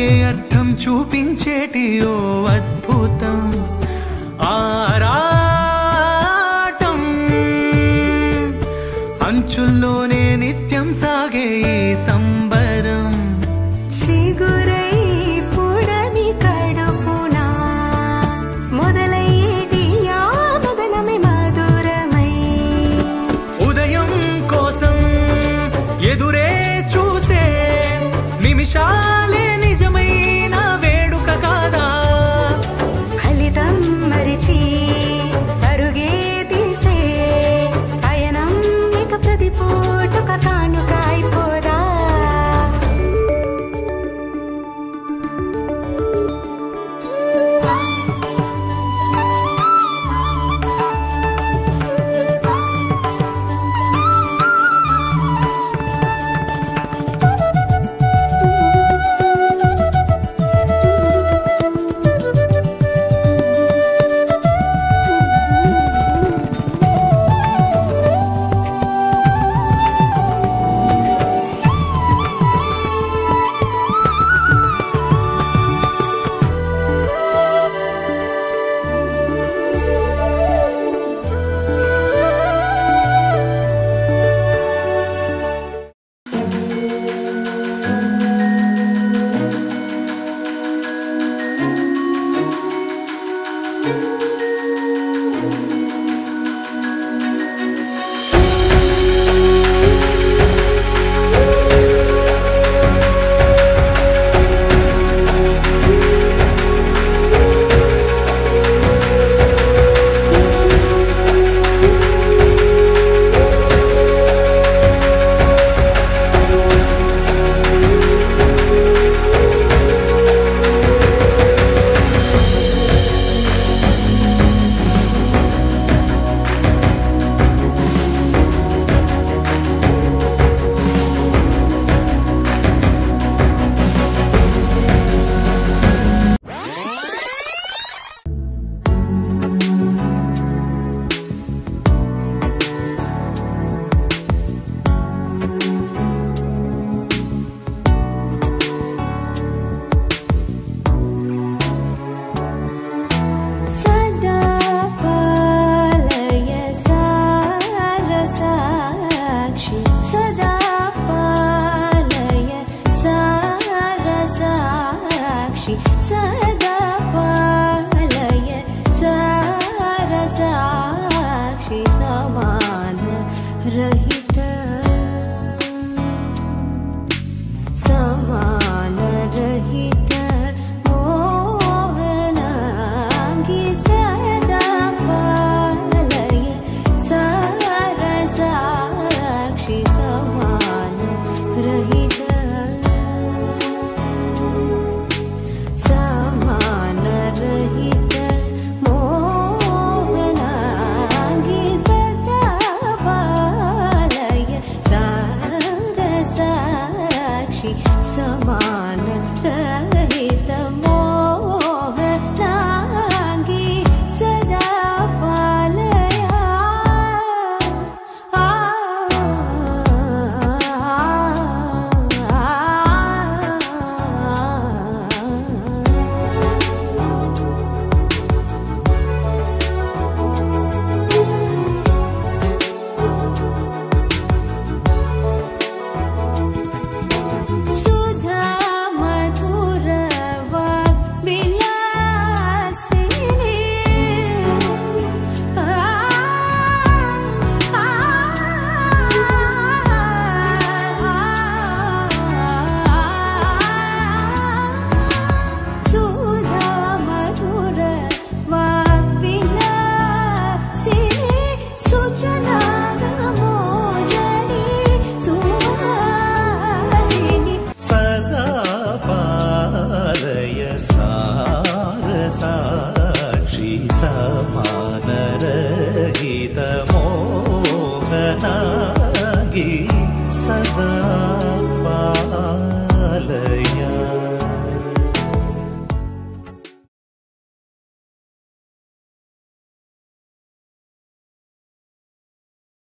మాటే అర్థం చూపించేటి ఓ అద్భుతం. ఆరాటం. అంచుల్లోనే నిత్యం సాగే ఈ సంబంధం सारी समान मानर